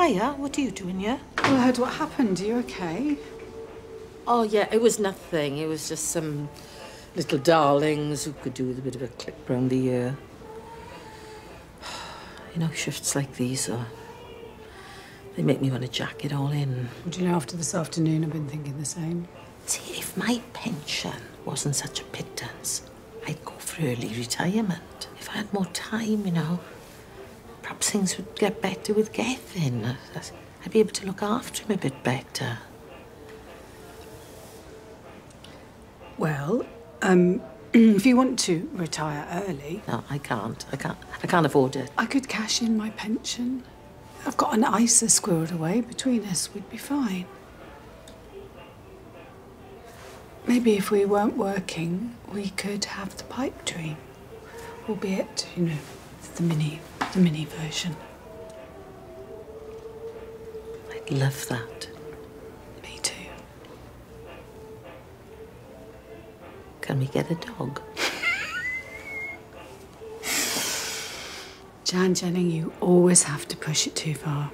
Hiya, what are you doing here? Well, I heard what happened. Are you okay? Oh, yeah, it was nothing. It was just some little darlings who could do with a bit of a clip round the ear. Uh, you know, shifts like these are. They make me want to jack it all in. Would you know, after this afternoon, I've been thinking the same. See, if my pension wasn't such a pittance, I'd go for early retirement. If I had more time, you know, perhaps things would get better with Gethin. I'd be able to look after him a bit better. Well, um, if you want to retire early, No, I can't. I can't. I can't afford it. I could cash in my pension. I've got an ISA squirreled away. Between us, we'd be fine. Maybe if we weren't working, we could have the pipe dream. Albeit, you know, the mini, the mini version. I'd love that. Me too. Can we get a dog? Jan Jennings, you always have to push it too far.